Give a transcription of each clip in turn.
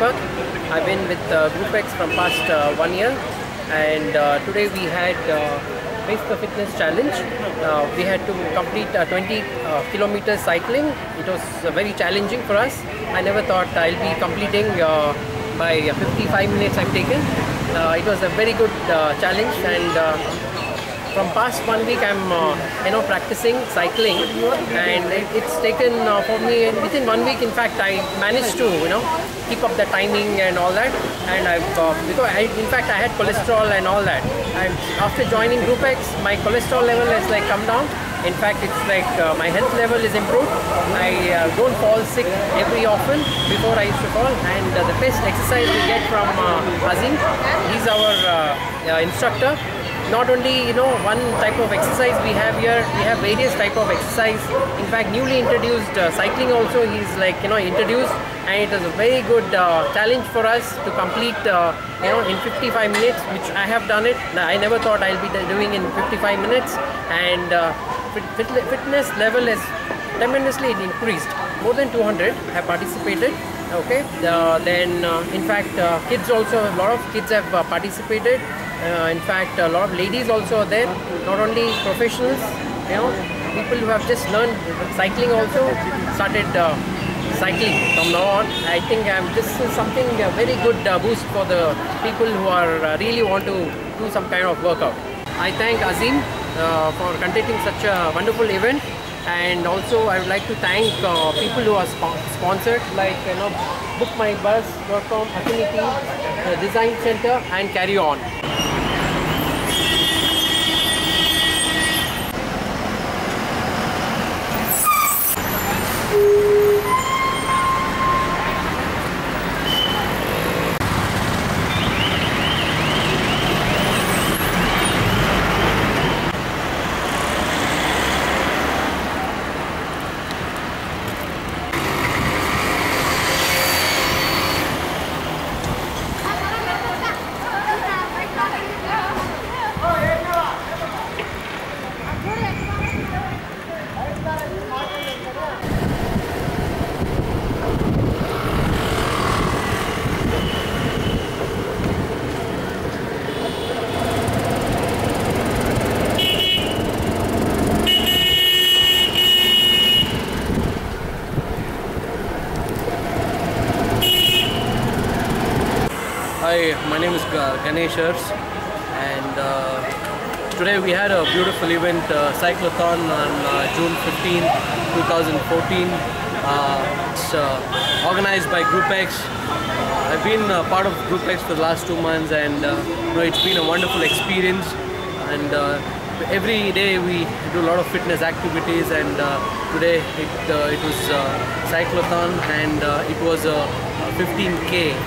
I've been with uh, Group Ex from past uh, one year, and uh, today we had uh, Face the Fitness Challenge. Uh, we had to complete uh, 20 uh, kilometers cycling. It was uh, very challenging for us. I never thought I'll be completing by 55 minutes. I've taken. It was a very good challenge, and from past one week I'm uh, you know practicing cycling and it, it's taken uh, for me within one week in fact I managed to you know keep up the timing and all that. And I've uh, because I, in fact I had cholesterol and all that. And after joining Group Ex my cholesterol level has like come down. In fact it's like uh, my health level is improved. I uh, don't fall sick every often before I used to fall. And uh, the best exercise we get from uh, Azim he's our uh, instructor not only you know one type of exercise we have here we have various type of exercise. In fact newly introduced uh, cycling also he's like you know introduced and it was a very good uh, challenge for us to complete uh, you know in 55 minutes which i have done it. I never thought i'll be doing in 55 minutes and uh, fit, fit, fitness level has tremendously increased. More than 200 have participated okay? Uh, then uh, in fact kids also a lot of kids have participated uh, in fact, a lot of ladies also are there, not only professionals, you know, people who have just learned cycling also started uh, cycling from now on. I think um, this is something a very good uh, boost for the people who are uh, really want to do some kind of workout. I thank Azim uh, for conducting such a wonderful event and also I would like to thank uh, people who are spo- sponsored like you know bookmybus.com affinity uh, design center and carry on Hi, my name is Ga- Ganesh Ers, and uh, today we had a beautiful event, uh, cyclothon on uh, June 15, 2014. Uh, it's uh, organized by Group Ex. I've been uh, part of Group Ex for the last two months, and uh, you know it's been a wonderful experience. And uh, every day we do a lot of fitness activities, and uh, today it uh, it was uh, cyclothon, and uh, it was a 15k,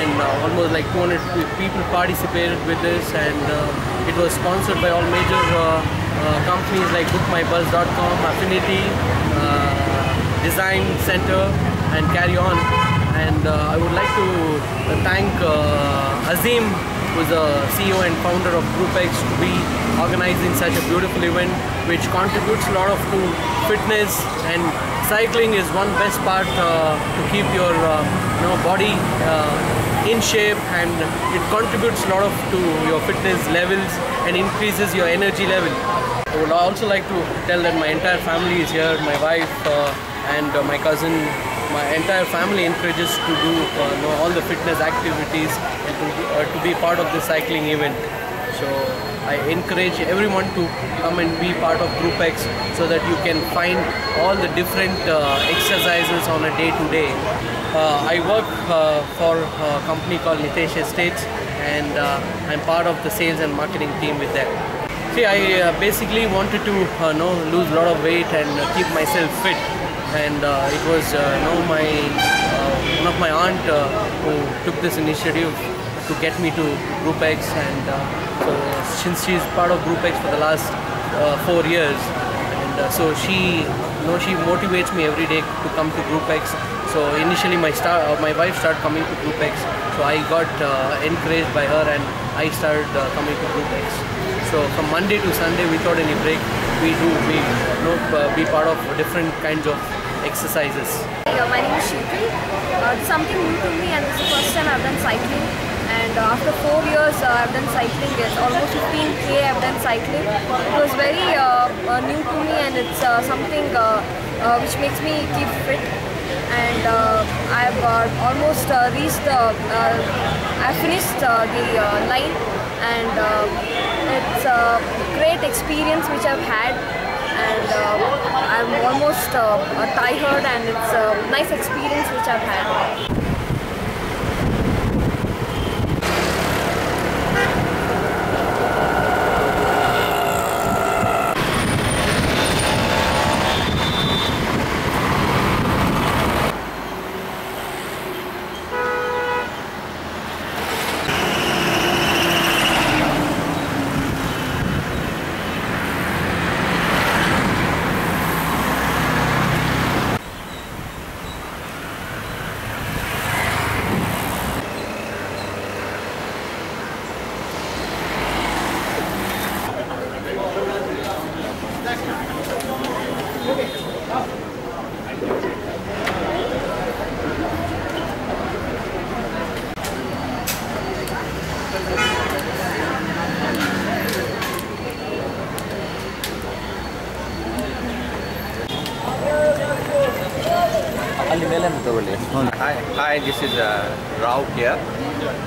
and uh, almost like 200 people participated with this, and uh, it was sponsored by all major uh, uh, companies like BookMyBus.com, Affinity, uh, Design Center, and Carry On. And I would like to thank Azim, who's the CEO and founder of Group Ex, to be organizing such a beautiful event, which contributes a lot of to fitness and cycling is one best part uh, to keep your uh, you know body uh, in shape and it contributes a lot of to your fitness levels and increases your energy level. I would also like to tell that my entire family is here, my wife uh, and uh, my cousin, my entire family encourages to do uh, you know, all the fitness activities and to, uh, to be part of the cycling event. So I encourage everyone to come and be part of Group Ex so that you can find all the different uh, exercises on a day to day Uh, I work uh, for a company called Nitesh Estates and uh, I'm part of the sales and marketing team with them. See, I basically wanted to uh, know, lose a lot of weight and keep myself fit. And uh, it was uh, know my uh, one of my aunt who took this initiative to get me to Group Ex, and so since she's part of Group Ex for the last four years, and so she, you know, she motivates me every day to come to Group Ex. So initially, my star, uh, my wife started coming to Group Ex. So I got uh, encouraged by her, and I started uh, coming to Group Ex. So from Monday to Sunday, without any break, we do we you know, be part of different kinds of exercises. My name is Shikri. Uh, is something new to me and this is the first time I've done cycling. And uh, after four years uh, I've done cycling. Yes, almost 15k I've done cycling. It was very uh, uh, new to me and it's uh, something which makes me keep fit. And I've almost reached the, I finished the line and it's a great experience which I've had and uh, I'm almost uh, tired and it's a nice experience which I've had. Hi, hi. This is uh, Rao here.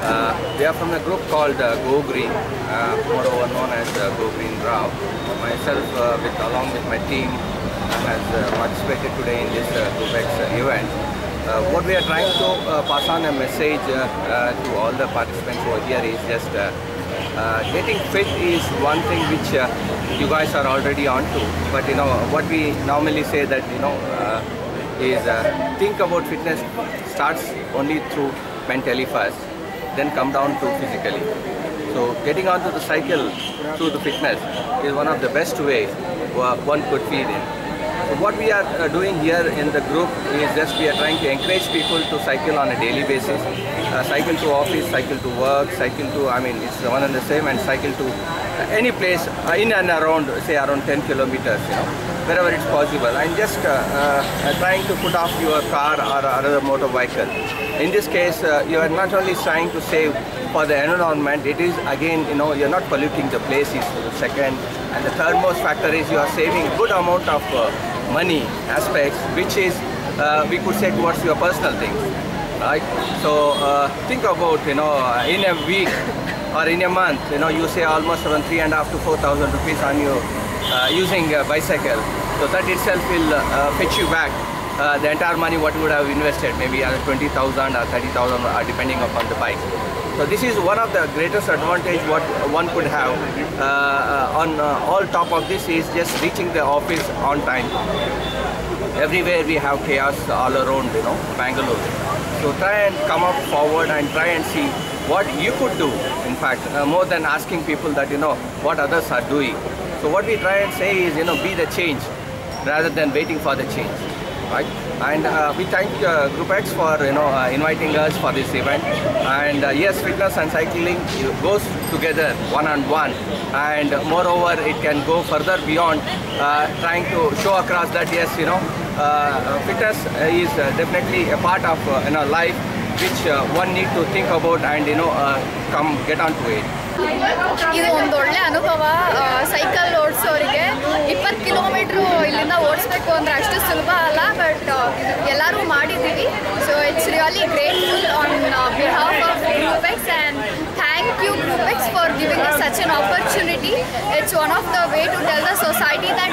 Uh, we are from a group called uh, Go Green, uh, moreover known as uh, Go Green Rao. Myself, uh, with along with my team, has uh, participated today in this Group uh, event. Uh, what we are trying to uh, pass on a message uh, uh, to all the participants over here is just getting fit is one thing which you guys are already on to. But you know what we normally say that you know. Is think about fitness starts only through mentally first, then come down to physically. So getting onto the cycle through the fitness is one of the best way one could feel in. What we are uh, doing here in the group is just we are trying to encourage people to cycle on a daily basis. Uh, cycle to office, cycle to work, cycle to, I mean, it's one and the same, and cycle to uh, any place uh, in and around, say around 10 kilometers, you know, wherever it's possible. And just uh, uh, trying to put off your car or another motor vehicle. In this case, you are not only trying to save for the environment, it is again, you know, you're not polluting the places, second. And the third most factor is you are saving good amount of money aspects, which is, uh, we could say towards your personal things. Right? So uh, think about, you know, in a week or in a month, you know, you say almost around three and a half to four thousand rupees on you uh, using a bicycle. So that itself will uh, fetch you back uh, the entire money what you would have invested, maybe uh, 20,000 or 30,000 uh, depending upon the bike. So this is one of the greatest advantage what one could have uh, on uh, all top of this is just reaching the office on time. Everywhere we have chaos all around, you know, Bangalore. So try and come up forward and try and see what you could do. In fact, uh, more than asking people that you know what others are doing. So what we try and say is, you know, be the change rather than waiting for the change, right? And uh, we thank uh, Group Ex for you know uh, inviting us for this event. And uh, yes, fitness and cycling uh, goes together one on one. And moreover, it can go further beyond uh, trying to show across that yes, you know, uh, fitness is uh, definitely a part of uh, you know life which uh, one need to think about and you know uh, come get onto it. ಇದು ಒಂದು ಒಳ್ಳೆ ಅನುಭವ. Cycle ಓಡಿಸೋರಿಗೆ ಇಪ್ಪತ್ತು kilometre ಇಲ್ಲಿಂದ ಓಡಿಸ್ಬೇಕು ಅಂದರೆ ಅಷ್ಟು ಸುಲಭ ಅಲ್ಲ ಬಟ್ ಎಲ್ಲರೂ ಮಾಡಿದ್ದೀವಿ. So it's really grateful on behalf of Groupex and thank you Groupex for giving such an opportunity it's one of the way to tell the society society that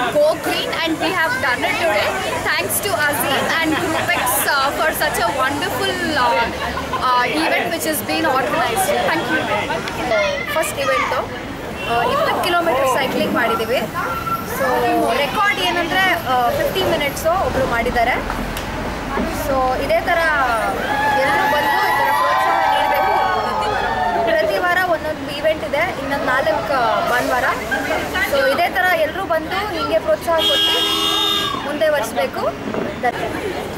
and we have done it today. Thanks to Azim and Groupex uh, for such a wonderful uh, uh, event which has been organized. Thank you. First event ಇಪ್ಪತ್ತು kilometre cycling ಮಾಡಿದ್ದೀವಿ so record ಏನಂದರೆ fifty minutes ಒಬ್ಬರು ಮಾಡಿದ್ದಾರೆ so ಇದೇ ಥರ ಎಲ್ಲರೂ ಬಂದು ಈ ಥರ ಪ್ರೋತ್ಸಾಹ ನೀಡಬೇಕು ಪ್ರತಿ ವಾರ ಒಂದೊಂದು ಇವೆಂಟ್ ಸೊ ಇದೇ ಥರ ಎಲ್ಲರೂ ಬಂದು ಹೀಗೆ ಪ್ರೋತ್ಸಾಹ ಕೊಟ್ಟು ಮುಂದೆ ವರ್ಷಬೇಕು ಧನ್ಯವಾದ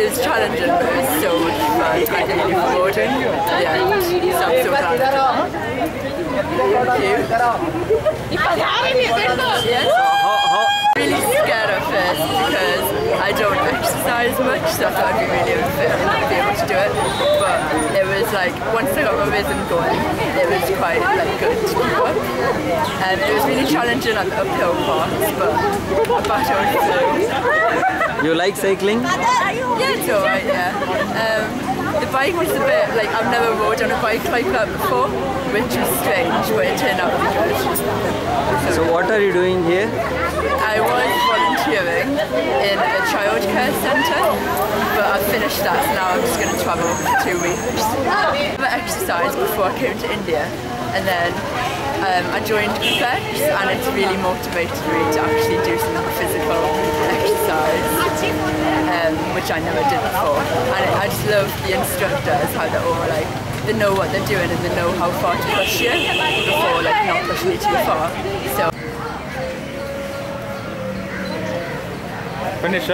it was challenging, but it was so much fun. I think it's rewarding. Yeah, so I'm so glad. You. Yes. Really scared at first because I don't exercise much, so I thought I'd be really unfit and not be able to do it. But it was like once I got my rhythm going, it was quite like good to keep up. And it was really challenging on the uphill parts, but I battled through. You like cycling? Yeah, it's alright, yeah. Um, the bike was a bit like I've never rode on a bike like that before, which was strange, but it turned out good. So what are you doing here? I was volunteering in a childcare centre, but I've finished that, so now I'm just going to travel for two weeks. I never exercised before I came to India, and then um, I joined Group Ex, and it's really motivated me to actually do some physical exercise, um, which I never did before. And I just love the instructors, how they're all like, they know what they're doing and they know how far to push you before like not pushing you too far. So Finish up.